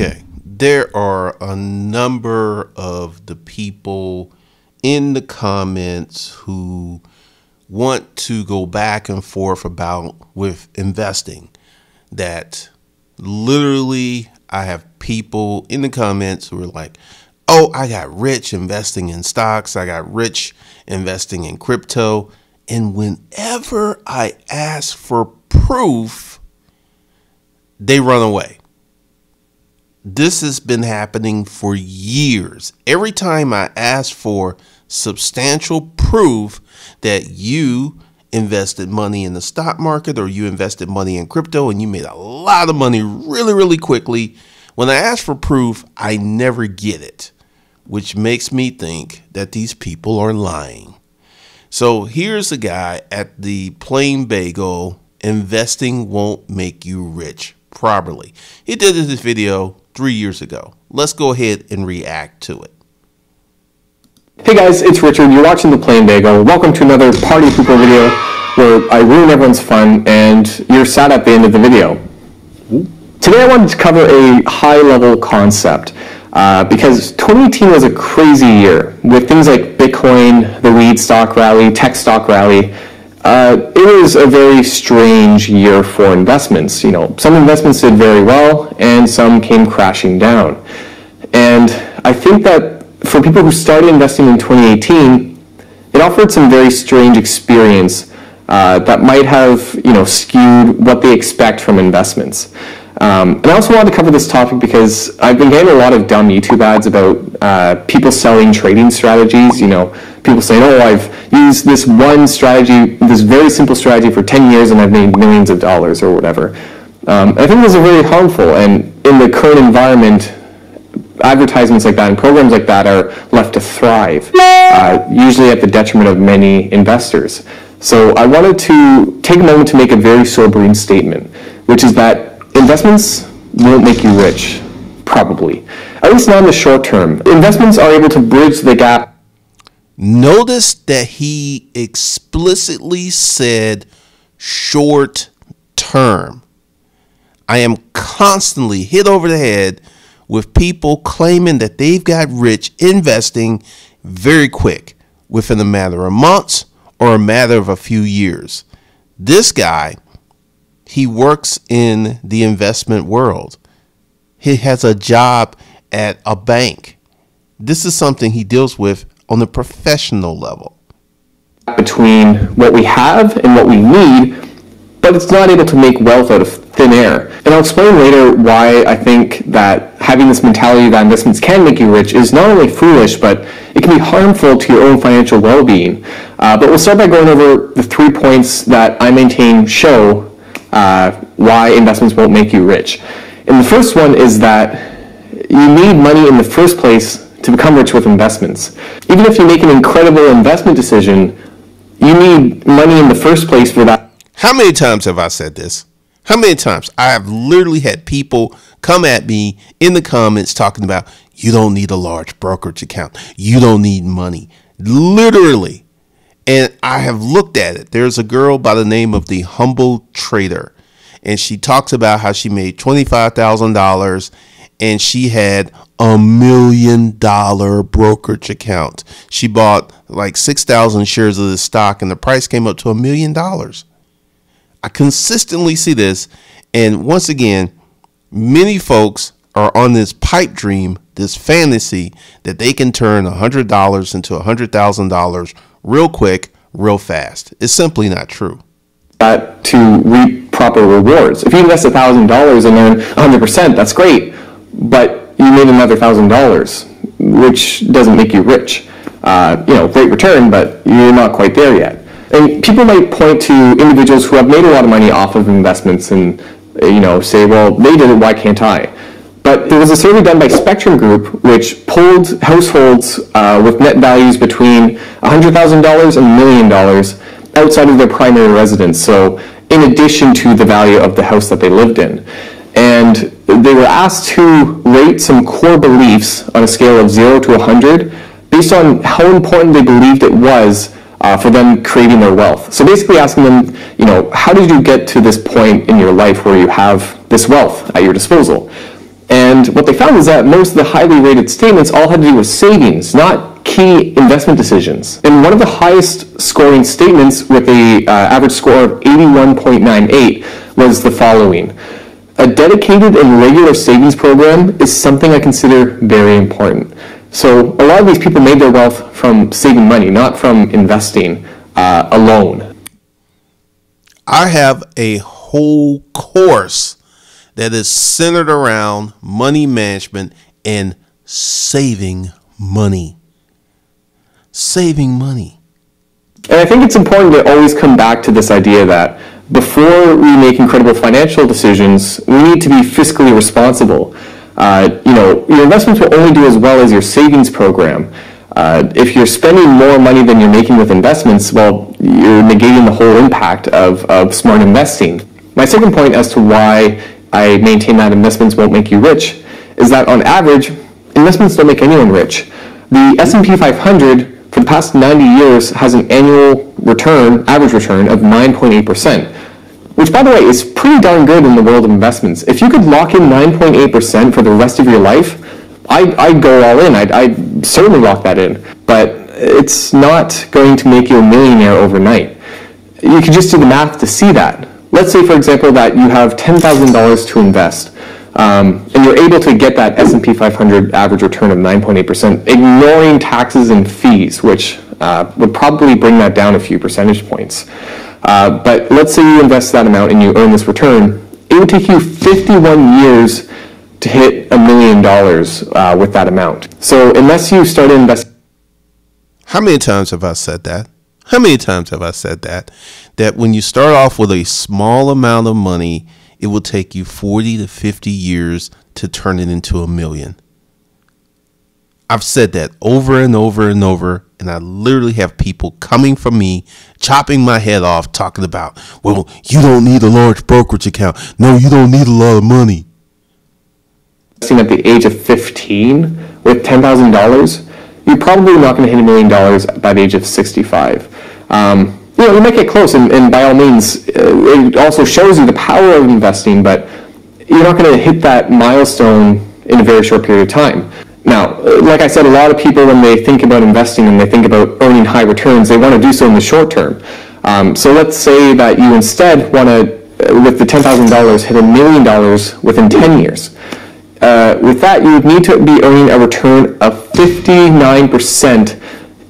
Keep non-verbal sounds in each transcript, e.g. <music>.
Okay, there are a number of the people in the comments who want to go back and forth about with investing that literally I have people in the comments who are like, "Oh, I got rich investing in stocks. I got rich investing in crypto." And whenever I ask for proof, they run away. This has been happening for years. Every time I ask for substantial proof that you invested money in the stock market or you invested money in crypto and you made a lot of money really, really quickly, when I ask for proof, I never get it, which makes me think that these people are lying. So here's a guy at the Plain Bagel investing won't make you rich properly. He did this video three years ago. Let's go ahead and react to it. Hey guys, it's Richard. You're watching The Plain Bagel. Welcome to another Party Pooper video where I ruin everyone's fun and you're sad at the end of the video. Today I wanted to cover a high-level concept uh, because 2018 was a crazy year with things like Bitcoin, the weed stock rally, tech stock rally. Uh, it was a very strange year for investments. You know, some investments did very well and some came crashing down. And I think that for people who started investing in 2018, it offered some very strange experience uh, that might have you know skewed what they expect from investments. Um, and I also wanted to cover this topic because I've been getting a lot of dumb YouTube ads about uh, people selling trading strategies. You know, people saying, "Oh, I've used this one strategy, this very simple strategy for 10 years, and I've made millions of dollars or whatever." Um, I think those are very harmful, and in the current environment, advertisements like that and programs like that are left to thrive, uh, usually at the detriment of many investors. So I wanted to take a moment to make a very sobering statement, which is that investments won't make you rich, probably. At least not in the short term. Investments are able to bridge the gap. Notice that he explicitly said short term. I am constantly hit over the head with people claiming that they've got rich investing very quick within a matter of months or a matter of a few years. This guy, he works in the investment world. He has a job at a bank. This is something he deals with on the professional level. Between what we have and what we need, but it's not able to make wealth out of thin air. And I'll explain later why I think that having this mentality that investments can make you rich is not only foolish, but it can be harmful to your own financial well-being. Uh, but we'll start by going over the three points that I maintain show uh, why investments won't make you rich. And the first one is that you need money in the first place to become rich with investments. Even if you make an incredible investment decision, you need money in the first place for that. How many times have I said this? How many times I have literally had people come at me in the comments talking about you don't need a large brokerage account. You don't need money. Literally. And I have looked at it. There's a girl by the name of the Humble Trader. And she talks about how she made $25,000 and she had a million dollar brokerage account. She bought like 6,000 shares of the stock and the price came up to a million dollars. I consistently see this. And once again, many folks are on this pipe dream, this fantasy that they can turn $100 into $100,000 real quick, real fast. It's simply not true. That to reap proper rewards. If you invest $1,000 and earn 100%, that's great. But you made another $1,000, which doesn't make you rich. Uh, you know, great return, but you're not quite there yet. And people might point to individuals who have made a lot of money off of investments and you know say, well, they did it, why can't I? But there was a survey done by Spectrum Group which polled households uh, with net values between $100,000 and million dollars outside of their primary residence. So in addition to the value of the house that they lived in. And they were asked to rate some core beliefs on a scale of 0 to 100 based on how important they believed it was uh, for them creating their wealth. So basically asking them, you know, how did you get to this point in your life where you have this wealth at your disposal? And what they found was that most of the highly rated statements all had to do with savings, not key investment decisions. And one of the highest scoring statements with a uh, average score of 81.98 was the following. A dedicated and regular savings program is something I consider very important. So a lot of these people made their wealth from saving money, not from investing uh, alone. I have a whole course that is centered around money management and saving money. Saving money. And I think it's important to always come back to this idea that before we make incredible financial decisions, we need to be fiscally responsible. Uh, you know, your investments will only do as well as your savings program. Uh, if you're spending more money than you're making with investments, well, you're negating the whole impact of, of smart investing. My second point as to why I maintain that investments won't make you rich is that on average, investments don't make anyone rich. The S&P 500 for the past 90 years has an annual return, average return of 9.8%, which by the way is pretty darn good in the world of investments. If you could lock in 9.8% for the rest of your life, I, I'd go all in. I'd, I'd certainly lock that in. But it's not going to make you a millionaire overnight. You can just do the math to see that. Let's say, for example, that you have $10,000 to invest. Um, and you're able to get that S&P 500 average return of 9.8%, ignoring taxes and fees, which uh, would probably bring that down a few percentage points. Uh, but let's say you invest that amount and you earn this return, it would take you 51 years to hit a million dollars uh, with that amount. So unless you start investing, how many times have I said that? How many times have I said that? That when you start off with a small amount of money, it will take you 40 to 50 years to turn it into a million. I've said that over and over and over, and I literally have people coming from me, chopping my head off, talking about, well, you don't need a large brokerage account. No, you don't need a lot of money. At the age of 15 with $10,000, you're probably not going to hit a million dollars by the age of 65. Um, you know, you might get close, and, and by all means, uh, it also shows you the power of investing, but you're not going to hit that milestone in a very short period of time. Now, uh, like I said, a lot of people, when they think about investing and they think about earning high returns, they want to do so in the short term. Um, so let's say that you instead want to, uh, with the $10,000, hit a million dollars within 10 years. Uh, with that, you would need to be earning a return of 59%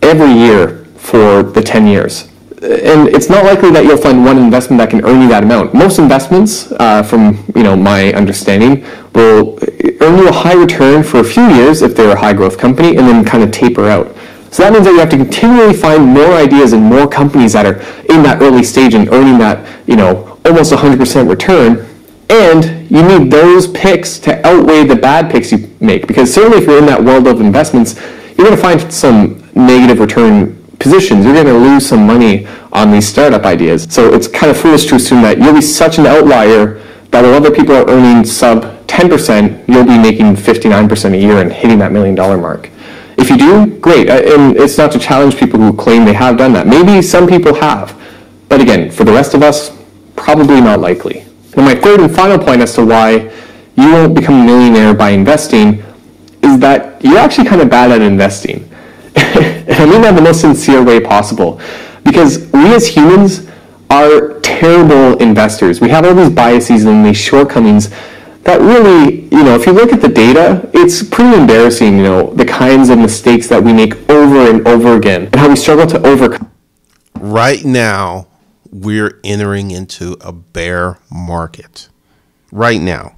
every year for the 10 years and it's not likely that you'll find one investment that can earn you that amount. Most investments, uh, from you know my understanding, will earn you a high return for a few years if they're a high growth company, and then kind of taper out. So that means that you have to continually find more ideas and more companies that are in that early stage and earning that you know almost 100% return. And you need those picks to outweigh the bad picks you make, because certainly if you're in that world of investments, you're going to find some negative return positions, you're going to lose some money on these startup ideas. So it's kind of foolish to assume that you'll be such an outlier that while other people are earning sub 10%, you'll be making 59% a year and hitting that million dollar mark. If you do, great. Uh, and it's not to challenge people who claim they have done that. Maybe some people have. But again, for the rest of us, probably not likely. And my third and final point as to why you won't become a millionaire by investing is that you're actually kind of bad at investing. <laughs> and I mean that in the most sincere way possible. Because we as humans are terrible investors. We have all these biases and these shortcomings that really, you know, if you look at the data, it's pretty embarrassing, you know, the kinds of mistakes that we make over and over again and how we struggle to overcome. Right now, we're entering into a bear market. Right now.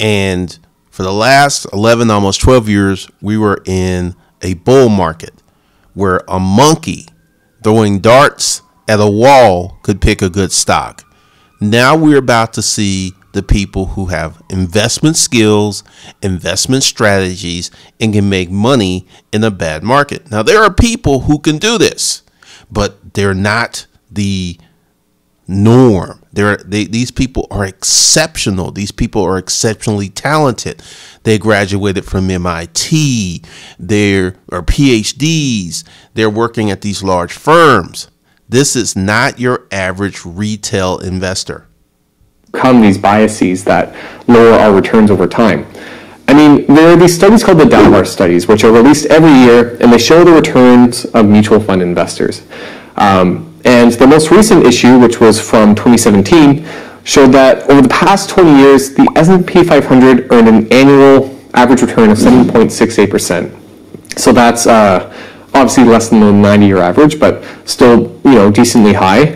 And for the last 11, almost 12 years, we were in a bull market where a monkey throwing darts at a wall could pick a good stock. Now we're about to see the people who have investment skills, investment strategies, and can make money in a bad market. Now, there are people who can do this, but they're not the norm. They're, they, these people are exceptional. These people are exceptionally talented. They graduated from MIT. They're or PhDs. They're working at these large firms. This is not your average retail investor. Come these biases that lower our returns over time. I mean, there are these studies called the Dalbar studies, which are released every year, and they show the returns of mutual fund investors. Um, and the most recent issue, which was from 2017, showed that over the past 20 years, the S&P 500 earned an annual average return of 7.68%. So that's uh, obviously less than the 90-year average, but still, you know, decently high.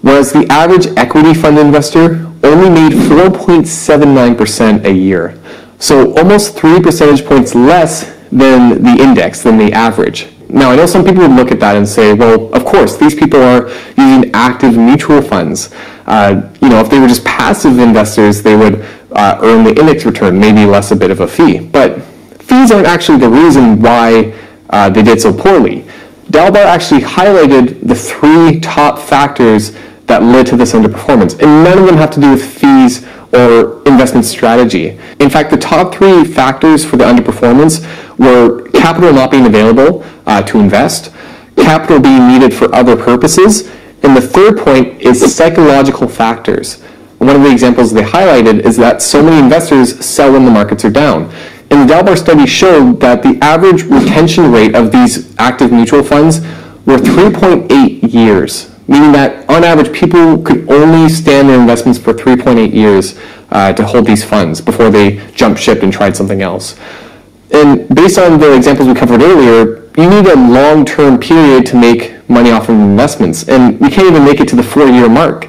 Whereas the average equity fund investor only made 4.79% a year. So almost three percentage points less than the index, than the average. Now, I know some people would look at that and say, well, of course, these people are using active mutual funds. Uh, you know, if they were just passive investors, they would uh, earn the index return, maybe less a bit of a fee. But fees aren't actually the reason why uh, they did so poorly. Dalbar actually highlighted the three top factors that led to this underperformance, and none of them have to do with fees or investment strategy. In fact, the top three factors for the underperformance were capital not being available uh, to invest, capital being needed for other purposes, and the third point is psychological factors. One of the examples they highlighted is that so many investors sell when the markets are down. And the Dalbar study showed that the average retention rate of these active mutual funds were 3.8 years meaning that on average, people could only stand their investments for 3.8 years uh, to hold these funds before they jumped ship and tried something else. And based on the examples we covered earlier, you need a long-term period to make money off of investments, and we can't even make it to the four-year mark.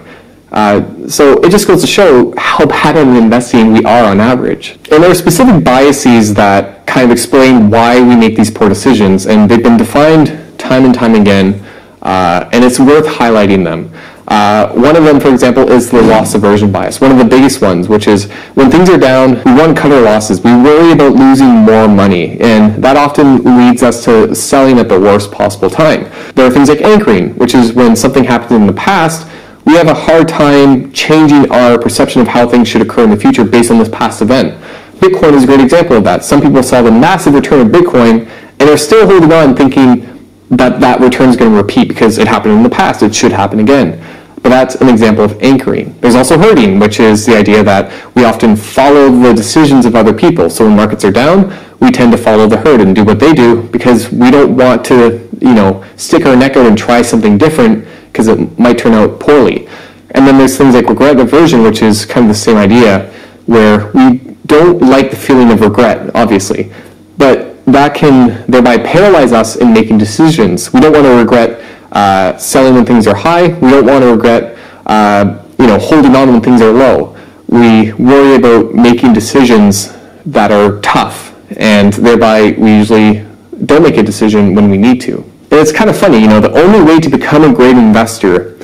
Uh, so it just goes to show how bad at investing we are on average. And there are specific biases that kind of explain why we make these poor decisions, and they've been defined time and time again uh, and it's worth highlighting them. Uh, one of them, for example, is the loss aversion bias, one of the biggest ones, which is when things are down, we want to our losses. We worry about losing more money, and that often leads us to selling at the worst possible time. There are things like anchoring, which is when something happened in the past, we have a hard time changing our perception of how things should occur in the future based on this past event. Bitcoin is a great example of that. Some people saw the massive return of Bitcoin and are still holding on thinking, that that return is going to repeat because it happened in the past. It should happen again. But that's an example of anchoring. There's also herding, which is the idea that we often follow the decisions of other people. So when markets are down, we tend to follow the herd and do what they do because we don't want to, you know, stick our neck out and try something different because it might turn out poorly. And then there's things like regret aversion, which is kind of the same idea, where we don't like the feeling of regret, obviously. But that can thereby paralyze us in making decisions. We don't want to regret uh, selling when things are high. We don't want to regret uh, you know, holding on when things are low. We worry about making decisions that are tough, and thereby we usually don't make a decision when we need to. And it's kind of funny, you know, the only way to become a great investor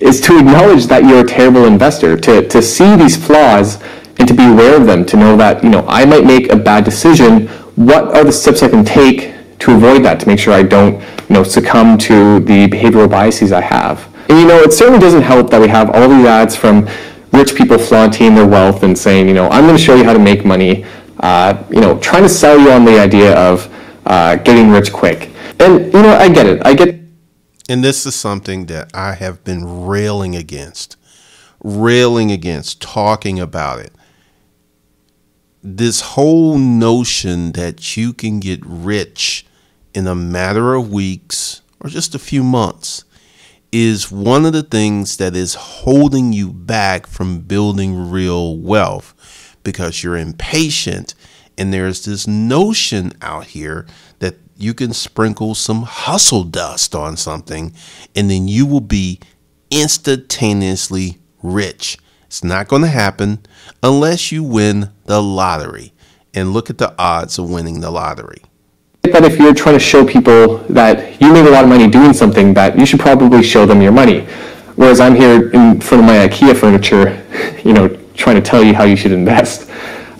is to acknowledge that you're a terrible investor, to, to see these flaws and to be aware of them, to know that, you know, I might make a bad decision what are the steps I can take to avoid that, to make sure I don't, you know, succumb to the behavioral biases I have. And you know, it certainly doesn't help that we have all these ads from rich people flaunting their wealth and saying, you know, I'm going to show you how to make money. Uh, you know, trying to sell you on the idea of uh, getting rich quick. And you know, I get it. I get. And this is something that I have been railing against, railing against, talking about it this whole notion that you can get rich in a matter of weeks or just a few months is one of the things that is holding you back from building real wealth because you're impatient and there's this notion out here that you can sprinkle some hustle dust on something and then you will be instantaneously rich. It's not going to happen unless you win the lottery. And look at the odds of winning the lottery. That if you're trying to show people that you made a lot of money doing something, that you should probably show them your money. Whereas I'm here in front of my IKEA furniture, <laughs> you know, trying to tell you how you should invest.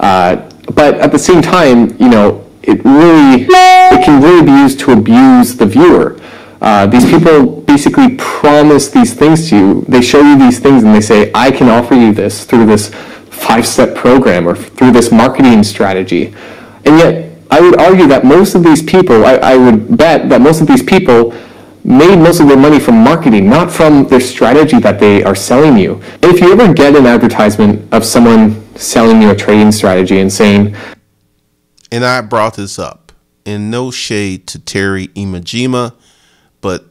Uh, but at the same time, you know, it really, it can really be used to abuse the viewer. Uh, these people basically promise these things to you. They show you these things and they say, I can offer you this through this five step program or through this marketing strategy. And yet, I would argue that most of these people, I, I would bet that most of these people made most of their money from marketing, not from their strategy that they are selling you. And if you ever get an advertisement of someone selling you a trading strategy and saying, and I brought this up in no shade to Terry Imajima,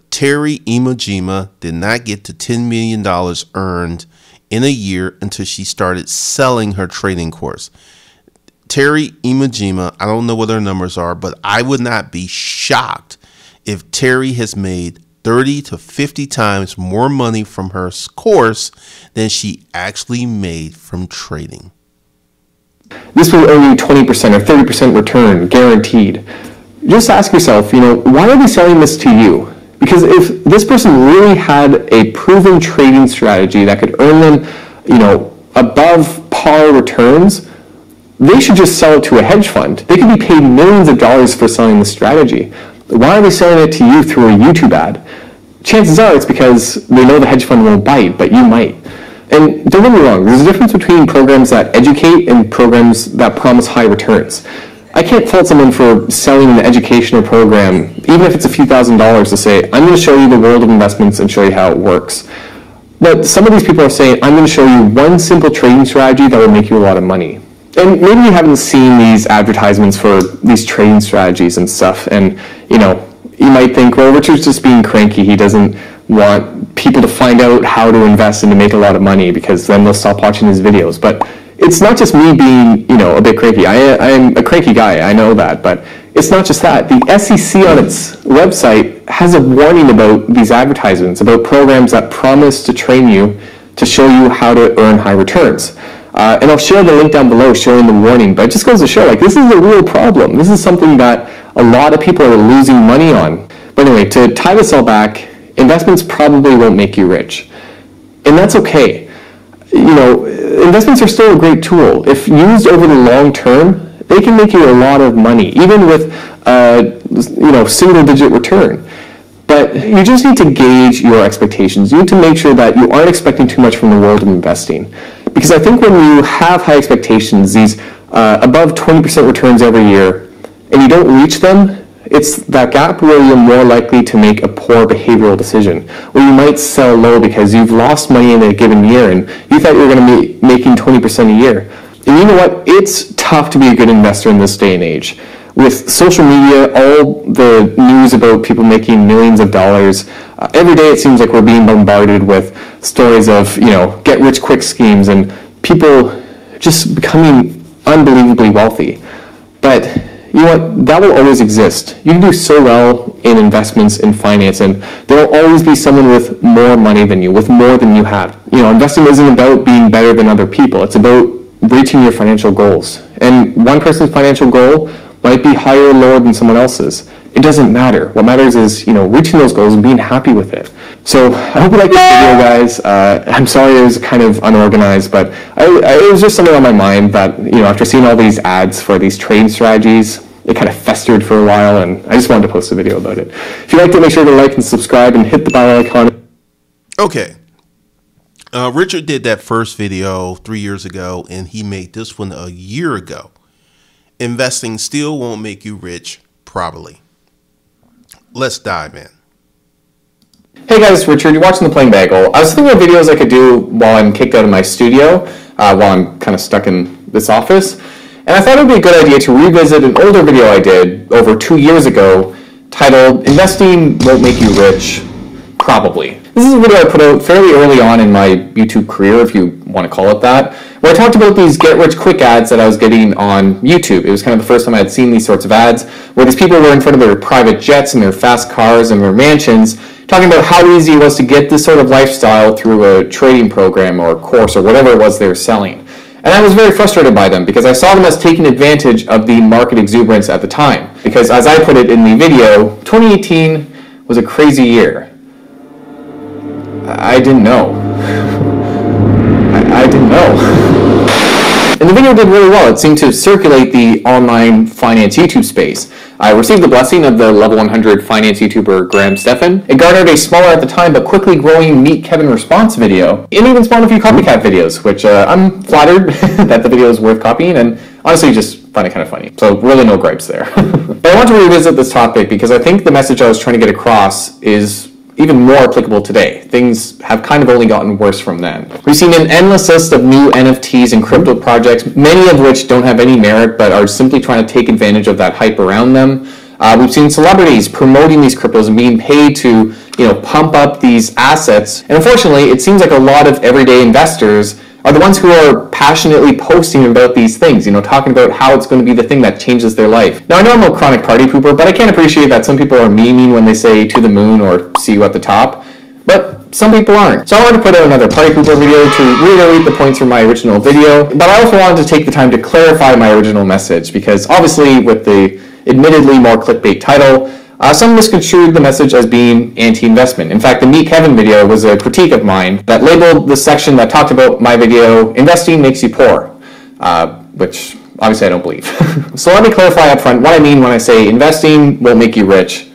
Terry Imajima did not get to $10 million earned in a year until she started selling her trading course. Terry Imajima, I don't know what her numbers are, but I would not be shocked if Terry has made 30 to 50 times more money from her course than she actually made from trading. This will earn you 20% or 30% return, guaranteed. Just ask yourself, you know, why are they selling this to you? Because if this person really had a proven trading strategy that could earn them, you know, above par returns, they should just sell it to a hedge fund. They could be paid millions of dollars for selling the strategy. Why are they selling it to you through a YouTube ad? Chances are it's because they know the hedge fund won't bite, but you might. And don't get me wrong, there's a difference between programs that educate and programs that promise high returns. I can't fault someone for selling an educational program, even if it's a few thousand dollars, to say, I'm going to show you the world of investments and show you how it works. But some of these people are saying, I'm going to show you one simple trading strategy that will make you a lot of money. And maybe you haven't seen these advertisements for these trading strategies and stuff, and you know, you might think, well, Richard's just being cranky. He doesn't want people to find out how to invest and to make a lot of money because then they'll stop watching his videos. But it's not just me being, you know, a bit cranky. I, I am a cranky guy. I know that. But it's not just that. The SEC on its website has a warning about these advertisements, about programs that promise to train you to show you how to earn high returns. Uh, and I'll share the link down below showing the warning. But it just goes to show, like, this is a real problem. This is something that a lot of people are losing money on. But anyway, to tie this all back, investments probably won't make you rich. And that's okay. You know, investments are still a great tool. If used over the long term, they can make you a lot of money, even with a you know, single digit return. But you just need to gauge your expectations. You need to make sure that you aren't expecting too much from the world of investing. Because I think when you have high expectations, these uh, above 20% returns every year, and you don't reach them, it's that gap where you're more likely to make a poor behavioral decision, where you might sell low because you've lost money in a given year and you thought you were going to be making 20% a year. And you know what? It's tough to be a good investor in this day and age. With social media, all the news about people making millions of dollars, uh, every day it seems like we're being bombarded with stories of, you know, get rich quick schemes and people just becoming unbelievably wealthy. But you know what, that will always exist. You can do so well in investments in finance, and there will always be someone with more money than you, with more than you have. You know, investing isn't about being better than other people. It's about reaching your financial goals. And one person's financial goal might be higher or lower than someone else's. It doesn't matter. What matters is, you know, reaching those goals and being happy with it. So I hope you like this video, guys. Uh, I'm sorry it was kind of unorganized, but I, I, it was just something on my mind that, you know, after seeing all these ads for these trading strategies, it kind of festered for a while, and I just wanted to post a video about it. If you liked it, make sure to like and subscribe and hit the bell icon. Okay. Uh, Richard did that first video three years ago, and he made this one a year ago. Investing still won't make you rich, probably. Let's dive in. Hey guys, Richard. You're watching The Plain Bagel. I was thinking of videos I could do while I'm kicked out of my studio, uh, while I'm kind of stuck in this office. And I thought it would be a good idea to revisit an older video I did over two years ago titled Investing Won't Make You Rich, Probably. This is a video I put out fairly early on in my YouTube career, if you want to call it that, where I talked about these get rich quick ads that I was getting on YouTube. It was kind of the first time I had seen these sorts of ads, where these people were in front of their private jets and their fast cars and their mansions, talking about how easy it was to get this sort of lifestyle through a trading program or course or whatever it was they were selling. And I was very frustrated by them because I saw them as taking advantage of the market exuberance at the time. Because as I put it in the video, 2018 was a crazy year. I didn't know. <laughs> I, I didn't know. <laughs> And the video did really well. It seemed to circulate the online finance YouTube space. I received the blessing of the level 100 finance YouTuber Graham Stephan. It garnered a smaller at the time but quickly growing Meet Kevin response video. It even spawned a few copycat videos, which uh, I'm flattered <laughs> that the video is worth copying and honestly just find it kind of funny. So really no gripes there. <laughs> but I want to revisit this topic because I think the message I was trying to get across is even more applicable today. Things have kind of only gotten worse from then. We've seen an endless list of new NFTs and crypto projects, many of which don't have any merit but are simply trying to take advantage of that hype around them. Uh, we've seen celebrities promoting these cryptos and being paid to, you know, pump up these assets. And unfortunately, it seems like a lot of everyday investors are the ones who are passionately posting about these things, you know, talking about how it's going to be the thing that changes their life. Now, I know I'm a chronic party pooper, but I can appreciate that some people are memeing when they say to the moon or see you at the top. But some people aren't. So I wanted to put out another party pooper video to reiterate the points from my original video, but I also wanted to take the time to clarify my original message because obviously with the admittedly more clickbait title, uh, some misconstrued the message as being anti-investment. In fact, the Meet Kevin video was a critique of mine that labeled the section that talked about my video, Investing Makes You Poor, uh, which obviously I don't believe. <laughs> so let me clarify up front what I mean when I say investing will make you rich,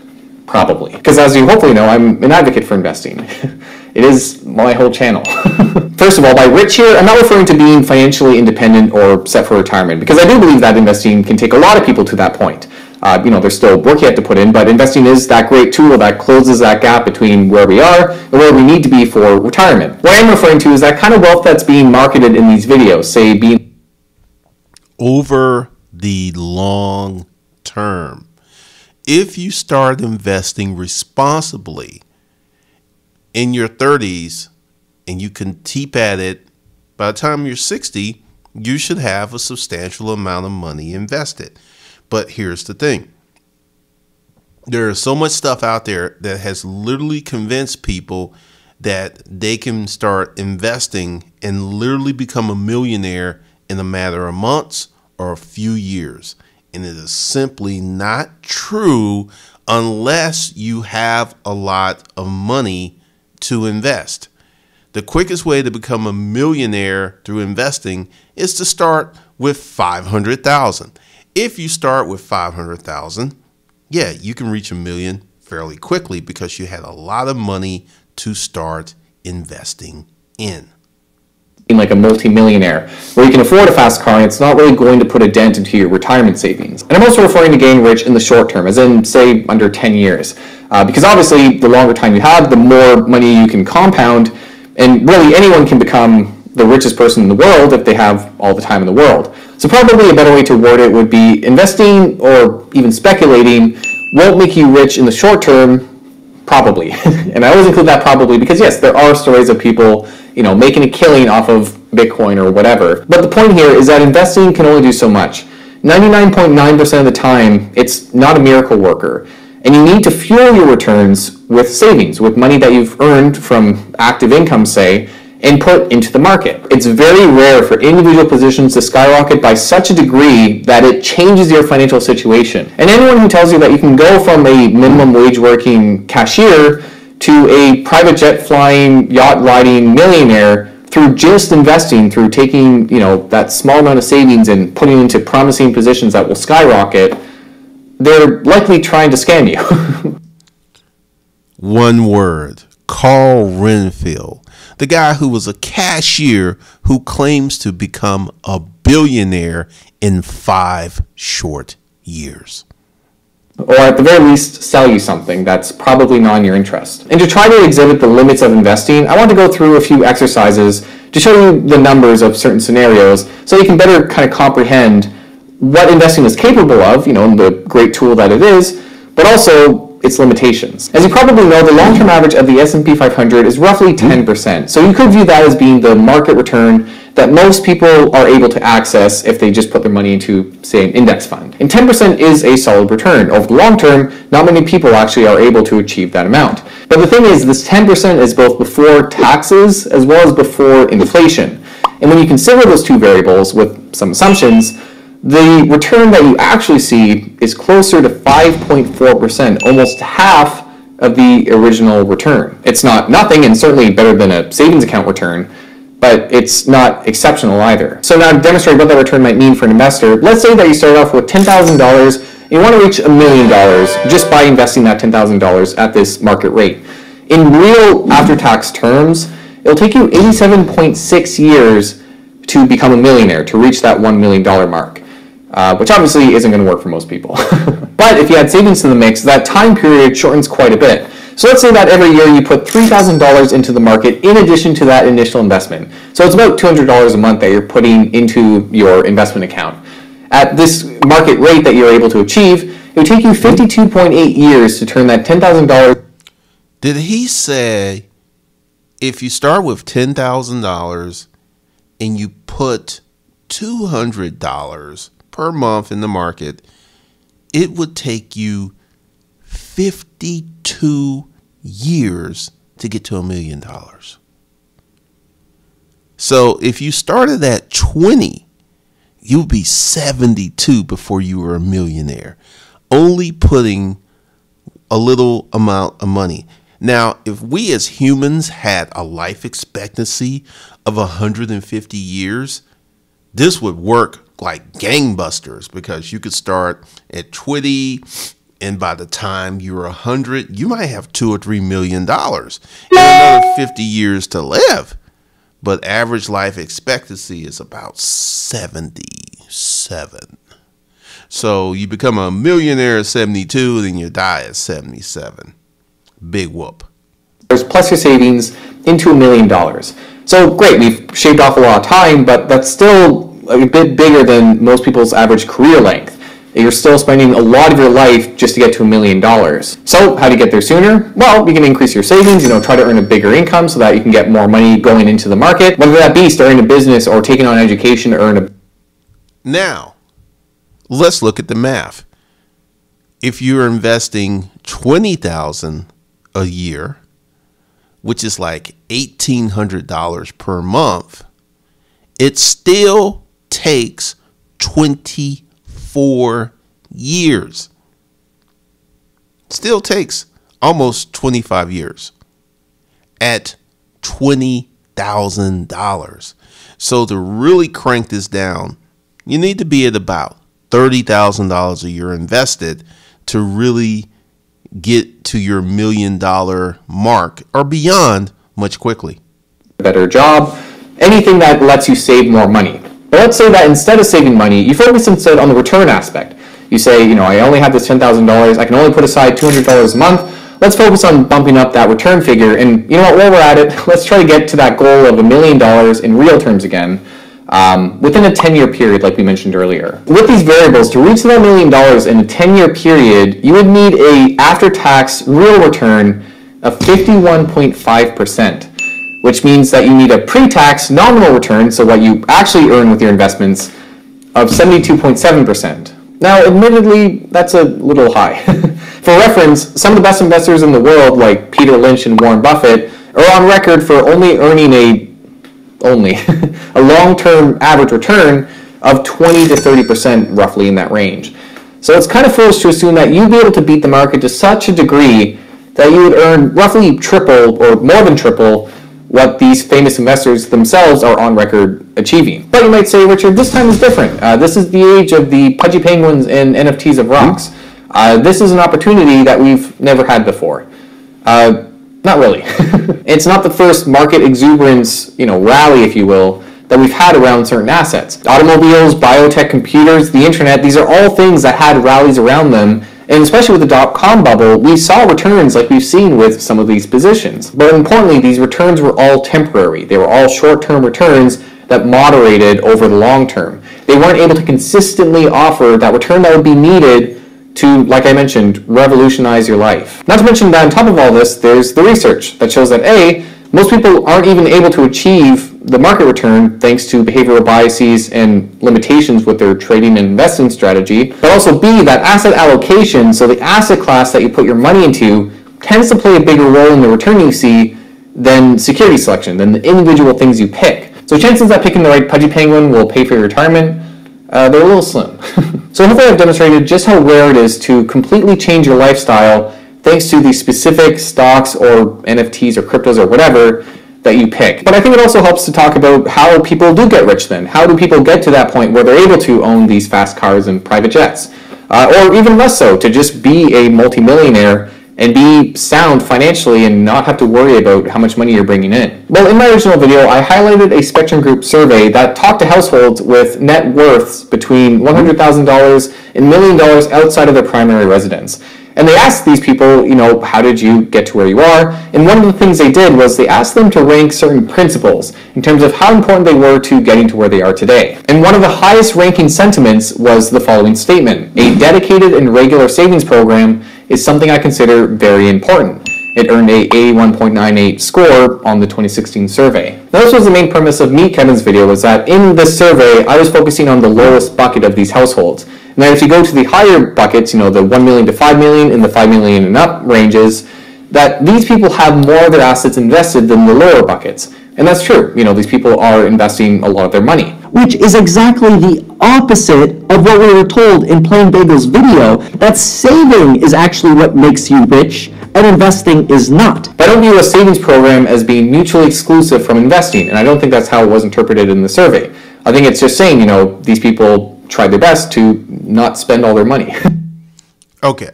probably. Because as you hopefully know, I'm an advocate for investing. <laughs> it is my whole channel. <laughs> First of all, by rich here, I'm not referring to being financially independent or set for retirement, because I do believe that investing can take a lot of people to that point. Uh, you know, there's still work you have to put in, but investing is that great tool that closes that gap between where we are and where we need to be for retirement. What I'm referring to is that kind of wealth that's being marketed in these videos, say being over the long term. If you start investing responsibly in your 30s and you can keep at it by the time you're 60, you should have a substantial amount of money invested. But here's the thing there is so much stuff out there that has literally convinced people that they can start investing and literally become a millionaire in a matter of months or a few years. And it is simply not true unless you have a lot of money to invest. The quickest way to become a millionaire through investing is to start with 500,000. If you start with 500,000, yeah, you can reach a million fairly quickly because you had a lot of money to start investing in. Like a multi-millionaire, where you can afford a fast car and it's not really going to put a dent into your retirement savings. And I'm also referring to getting rich in the short term, as in, say, under 10 years. Uh, because obviously, the longer time you have, the more money you can compound, and really anyone can become the richest person in the world if they have all the time in the world. So probably a better way to word it would be investing or even speculating won't make you rich in the short term, probably. <laughs> and I always include that probably because yes, there are stories of people, you know, making a killing off of Bitcoin or whatever. But the point here is that investing can only do so much. 99.9% of the time, it's not a miracle worker. And you need to fuel your returns with savings, with money that you've earned from active income, say, and put into the market. It's very rare for individual positions to skyrocket by such a degree that it changes your financial situation. And anyone who tells you that you can go from a minimum wage working cashier to a private jet flying, yacht riding millionaire through just investing, through taking, you know, that small amount of savings and putting into promising positions that will skyrocket, they're likely trying to scam you. <laughs> One word, Carl Runefelt the guy who was a cashier who claims to become a billionaire in five short years. Or at the very least, sell you something that's probably not in your interest. And to try to exhibit the limits of investing, I want to go through a few exercises to show you the numbers of certain scenarios so you can better kind of comprehend what investing is capable of, you know, the great tool that it is, but also its limitations. As you probably know, the long-term average of the S&P 500 is roughly hmm. 10%. So you could view that as being the market return that most people are able to access if they just put their money into, say, an index fund. And 10% is a solid return. Over the long term, not many people actually are able to achieve that amount. But the thing is, this 10% is both before taxes as well as before inflation. And when you consider those two variables with some assumptions, the return that you actually see is closer to 5.4%, almost half of the original return. It's not nothing and certainly better than a savings account return, but it's not exceptional either. So now to demonstrate what that return might mean for an investor, let's say that you start off with $10,000 and you want to reach a million dollars just by investing that $10,000 at this market rate. In real after-tax terms, it'll take you 87.6 years to become a millionaire, to reach that $1 million mark uh, which obviously isn't going to work for most people. <laughs> But if you add savings to the mix, that time period shortens quite a bit. So let's say that every year you put $3,000 into the market in addition to that initial investment. So it's about $200 a month that you're putting into your investment account. At this market rate that you're able to achieve, it would take you 52.8 years to turn that $10,000. Did he say if you start with $10,000 and you put $200 per month in the market, it would take you 52 years to get to a million dollars. So if you started at 20, you'd be 72 before you were a millionaire, only putting a little amount of money. Now, if we as humans had a life expectancy of 150 years, this would work like gangbusters because you could start at 20 and by the time you're 100 you might have two or three million dollars and another 50 years to live. But average life expectancy is about 77 so you become a millionaire at 72 then you die at 77 big whoop. There's plus your savings into a million dollars. So great we've shaved off a lot of time but that's still a bit bigger than most people's average career length you're still spending a lot of your life just to get to a million dollars. So, how do you get there sooner? Well, you can increase your savings, you know, try to earn a bigger income so that you can get more money going into the market, whether that be starting a business or taking on education to earn a Now, let's look at the math. If you're investing 20,000 a year, which is like $1800 per month, it's still takes 24 years. Still takes almost 25 years at $20,000. So to really crank this down, you need to be at about $30,000 a year invested to really get to your million dollar mark or beyond much quickly. Better job, anything that lets you save more money. But let's say that instead of saving money, you focus instead on the return aspect. You say, you know, I only have this $10,000, I can only put aside $200 a month. Let's focus on bumping up that return figure. And you know what, while we're at it, <laughs> let's try to get to that goal of a million dollars in real terms again. Um, within a 10 year period, like we mentioned earlier. With these variables, to reach that million dollars in a 10 year period, you would need a after tax real return of 51.5% which means that you need a pre-tax nominal return, so what you actually earn with your investments, of 72.7%. Now, admittedly, that's a little high. <laughs> for reference, some of the best investors in the world, like Peter Lynch and Warren Buffett, are on record for only earning a only <laughs> a long-term average return of 20 to 30% roughly in that range. So it's kind of foolish to assume that you'd be able to beat the market to such a degree that you would earn roughly triple or more than triple what these famous investors themselves are on record achieving. But you might say, Richard, this time is different. Uh, this is the age of the pudgy penguins and NFTs of rocks. Uh, this is an opportunity that we've never had before. Uh, not really. <laughs> it's not the first market exuberance, you know, rally, if you will, that we've had around certain assets. Automobiles, biotech, computers, the internet, these are all things that had rallies around them and especially with the dot com bubble, we saw returns like we've seen with some of these positions. But importantly, these returns were all temporary. They were all short term returns that moderated over the long term. They weren't able to consistently offer that return that would be needed to, like I mentioned, revolutionize your life. Not to mention that on top of all this, there's the research that shows that A, most people aren't even able to achieve the market return thanks to behavioral biases and limitations with their trading and investing strategy, but also B, that asset allocation, so the asset class that you put your money into tends to play a bigger role in the return you see than security selection, than the individual things you pick. So chances that picking the right pudgy penguin will pay for your retirement, uh, they're a little slim. <laughs> so hopefully I've demonstrated just how rare it is to completely change your lifestyle thanks to the specific stocks or NFTs or cryptos or whatever that you pick. But I think it also helps to talk about how people do get rich then. How do people get to that point where they're able to own these fast cars and private jets? Uh, or even less so, to just be a multimillionaire and be sound financially and not have to worry about how much money you're bringing in. Well, in my original video, I highlighted a Spectrum Group survey that talked to households with net worths between $100,000 and million dollars outside of their primary residence. And they asked these people, you know, how did you get to where you are? And one of the things they did was they asked them to rank certain principles in terms of how important they were to getting to where they are today. And one of the highest ranking sentiments was the following statement A dedicated and regular savings program is something I consider very important. It earned a 81.98 score on the 2016 survey. Now this was the main premise of Meet Kevin's video, was that in this survey, I was focusing on the lowest bucket of these households. And then if you go to the higher buckets, you know, the 1 million to 5 million and the 5 million and up ranges, that these people have more of their assets invested than the lower buckets. And that's true. You know, these people are investing a lot of their money. which is exactly the opposite of what we were told in Plain Bagel's video, that saving is actually what makes you rich and investing is not. But I don't view a savings program as being mutually exclusive from investing, and I don't think that's how it was interpreted in the survey. I think it's just saying, you know, these people tried their best to not spend all their money. <laughs> Okay.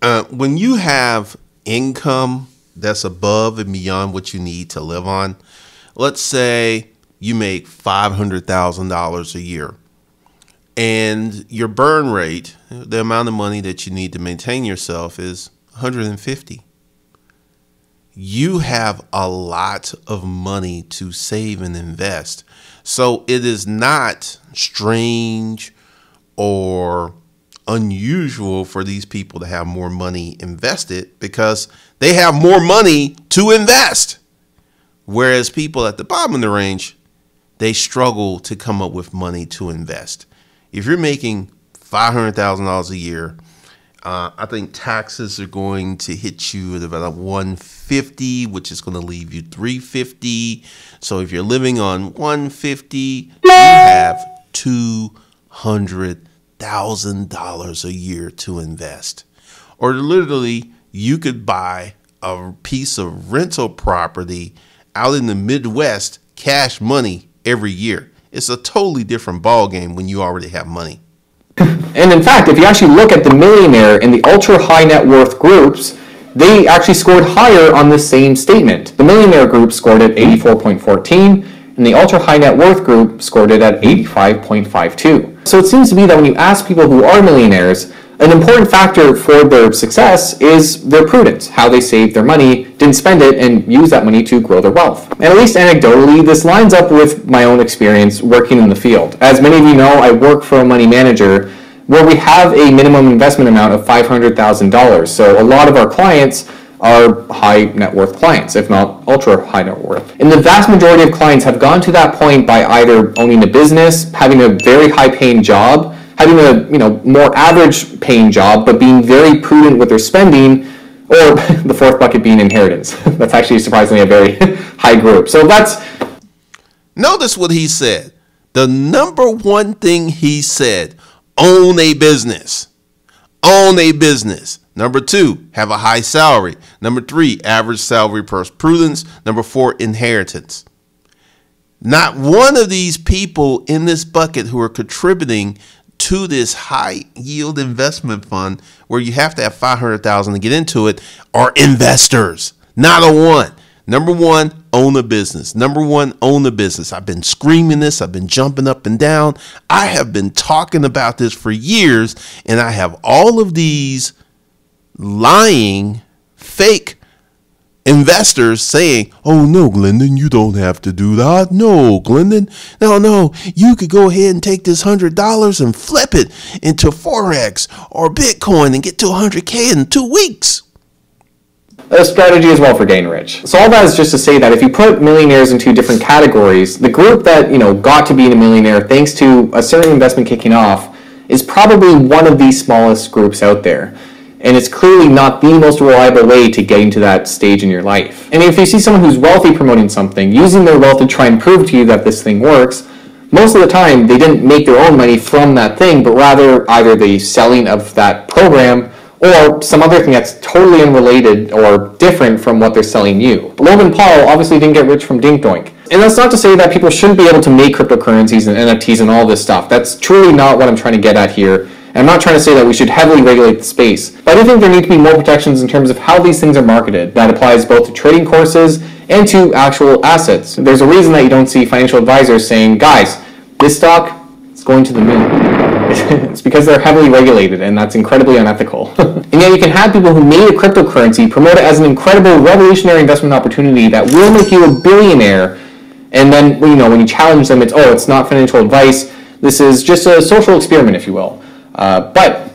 Uh, when you have income that's above and beyond what you need to live on, let's say you make $500,000 a year and your burn rate, the amount of money that you need to maintain yourself is 150. You have a lot of money to save and invest. So it is not strange or unusual for these people to have more money invested because they have more money to invest. Whereas people at the bottom of the range, they struggle to come up with money to invest. If you're making $500,000 a year, uh, I think taxes are going to hit you at about 150, which is going to leave you 350. So if you're living on 150, you have 200 thousand dollars a year to invest. Or literally, you could buy a piece of rental property out in the Midwest, cash money every year. It's a totally different ball game when you already have money. And in fact, if you actually look at the millionaire and the ultra high net worth groups, they actually scored higher on the same statement. The millionaire group scored at 84.14, and the ultra high net worth group scored it at 85.52. So it seems to be that when you ask people who are millionaires, an important factor for their success is their prudence, how they save their money, didn't spend it, and use that money to grow their wealth. And at least anecdotally, this lines up with my own experience working in the field. As many of you know, I work for a money manager where we have a minimum investment amount of $500,000. So a lot of our clients are high net worth clients, if not ultra high net worth. And the vast majority of clients have gone to that point by either owning a business, having a very high paying job, having a you know more average paying job, but being very prudent with their spending, or <laughs> the fourth bucket being inheritance. <laughs> that's actually surprisingly a very <laughs> high group. So that's Notice what he said. The number one thing he said, own a business. Own a business. Number two, have a high salary. Number three, average salary plus prudence. Number four, inheritance. Not one of these people in this bucket who are contributing to this high yield investment fund where you have to have 500,000 to get into it are investors. Not a one. Number one, own a business. Number one, own a business. I've been screaming this. I've been jumping up and down. I have been talking about this for years, and I have all of these lying, fake investors saying, Oh, no, Glendon, you don't have to do that. No, Glendon, no, no, you could go ahead and take this $100 and flip it into Forex or Bitcoin and get to 100K in two weeks. A strategy as well for getting rich. So all that is just to say that if you put millionaires into different categories, the group that you know got to being a millionaire thanks to a certain investment kicking off is probably one of the smallest groups out there and it's clearly not the most reliable way to get into that stage in your life. And if you see someone who's wealthy promoting something, using their wealth to try and prove to you that this thing works, most of the time they didn't make their own money from that thing, but rather either the selling of that program or some other thing that's totally unrelated or different from what they're selling you. Logan Paul obviously didn't get rich from Dink Doink. And that's not to say that people shouldn't be able to make cryptocurrencies and NFTs and all this stuff. That's truly not what I'm trying to get at here I'm not trying to say that we should heavily regulate the space, but I do think there need to be more protections in terms of how these things are marketed. That applies both to trading courses and to actual assets. There's a reason that you don't see financial advisors saying, guys, this stock is going to the moon. <laughs> it's because they're heavily regulated and that's incredibly unethical. <laughs> and yet you can have people who made a cryptocurrency promote it as an incredible revolutionary investment opportunity that will make you a billionaire and then you know when you challenge them it's oh it's not financial advice this is just a social experiment if you will uh, but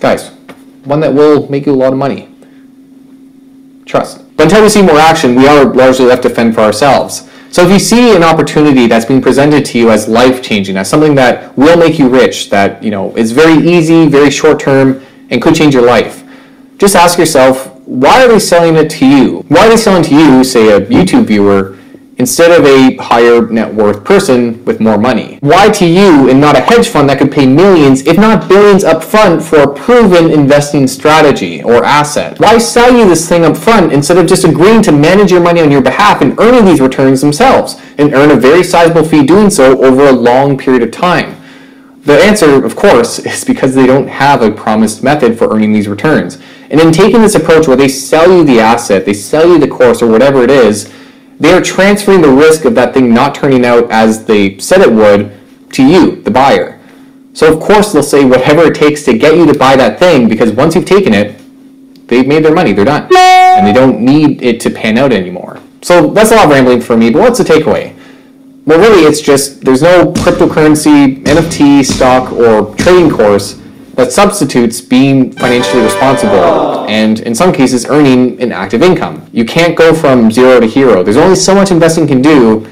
guys one that will make you a lot of money. Trust. But until we see more action we are largely left to fend for ourselves. So if you see an opportunity that's being presented to you as life changing, as something that will make you rich, that you know is very easy, very short term, and could change your life, just ask yourself, why are they selling it to you? Why are they selling to you, say a YouTube viewer, instead of a higher net worth person with more money? Why to you and not a hedge fund that could pay millions, if not billions up front for a proven investing strategy or asset? Why sell you this thing up front instead of just agreeing to manage your money on your behalf and earning these returns themselves and earn a very sizable fee doing so over a long period of time? The answer, of course, <laughs> is because they don't have a promised method for earning these returns. And in taking this approach where they sell you the asset, they sell you the course or whatever it is, they are transferring the risk of that thing not turning out as they said it would to you, the buyer. So of course they'll say whatever it takes to get you to buy that thing because once you've taken it, they've made their money, they're done. And they don't need it to pan out anymore. So that's a lot of rambling for me, but what's the takeaway? Well, really, it's just there's no cryptocurrency, NFT, stock, or trading course that substitutes being financially responsible and in some cases earning an active income. You can't go from zero to hero. There's only so much investing can do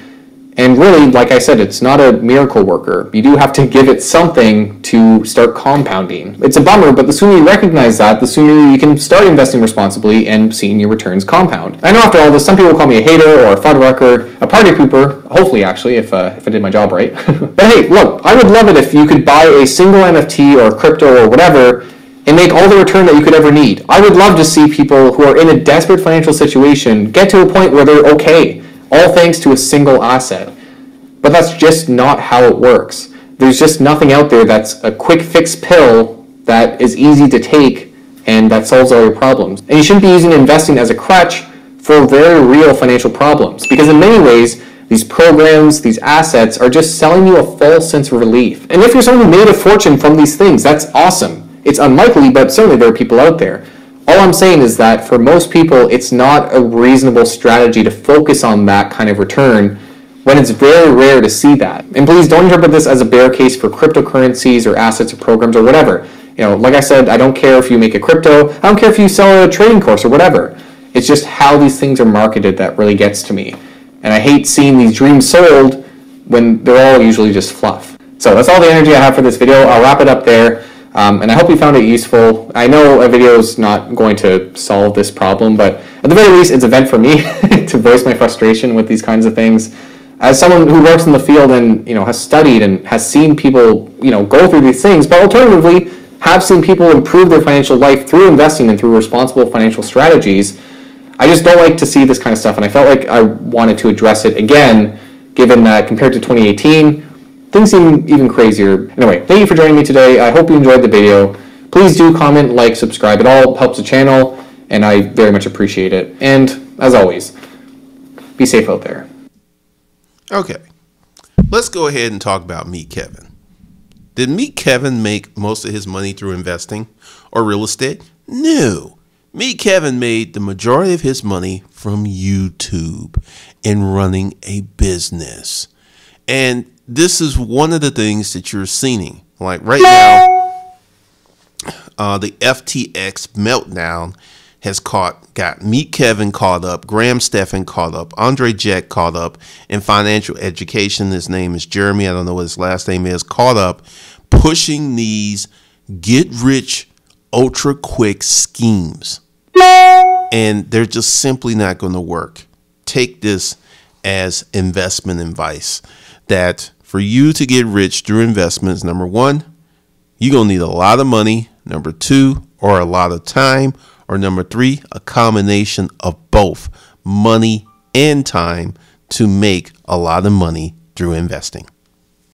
and really, like I said, it's not a miracle worker. You do have to give it something to start compounding. It's a bummer, but the sooner you recognize that, the sooner you can start investing responsibly and seeing your returns compound. I know after all this, some people call me a hater or a fuddrucker, a party pooper, hopefully actually, if, uh, if I did my job right. <laughs> but hey, look, I would love it if you could buy a single NFT or crypto or whatever and make all the return that you could ever need. I would love to see people who are in a desperate financial situation get to a point where they're okay all thanks to a single asset. But that's just not how it works. There's just nothing out there that's a quick fix pill that is easy to take and that solves all your problems. And you shouldn't be using investing as a crutch for very real financial problems because in many ways, these programs, these assets are just selling you a false sense of relief. And if you're someone who made a fortune from these things, that's awesome. It's unlikely, but certainly there are people out there. All I'm saying is that for most people, it's not a reasonable strategy to focus on that kind of return when it's very rare to see that. And please don't interpret this as a bear case for cryptocurrencies or assets or programs or whatever. You know, like I said, I don't care if you make a crypto, I don't care if you sell a trading course or whatever. It's just how these things are marketed that really gets to me. And I hate seeing these dreams sold when they're all usually just fluff. So that's all the energy I have for this video. I'll wrap it up there. Um, and I hope you found it useful. I know a video is not going to solve this problem, but at the very least, it's a vent for me <laughs> to voice my frustration with these kinds of things. As someone who works in the field and you know has studied and has seen people you know go through these things, but alternatively have seen people improve their financial life through investing and through responsible financial strategies, I just don't like to see this kind of stuff, and I felt like I wanted to address it again, given that compared to 2018 things seem even crazier. Anyway, thank you for joining me today. I hope you enjoyed the video. Please do comment, like, subscribe. It all helps the channel, and I very much appreciate it. And as always, be safe out there. Okay, let's go ahead and talk about Meet Kevin. Did Meet Kevin make most of his money through investing or real estate? No. Meet Kevin made the majority of his money from YouTube and running a business. And this is one of the things that you're seeing. Like right now, uh, the FTX meltdown has caught got Meet Kevin caught up, Graham Stephan caught up, Andrei Jikh caught up in financial education. His name is Jeremy. I don't know what his last name is. Caught up, pushing these get rich ultra quick schemes, and they're just simply not going to work. Take this as investment advice that for you to get rich through investments, number one, you're going to need a lot of money. Number two, or a lot of time. Or number three, a combination of both money and time to make a lot of money through investing.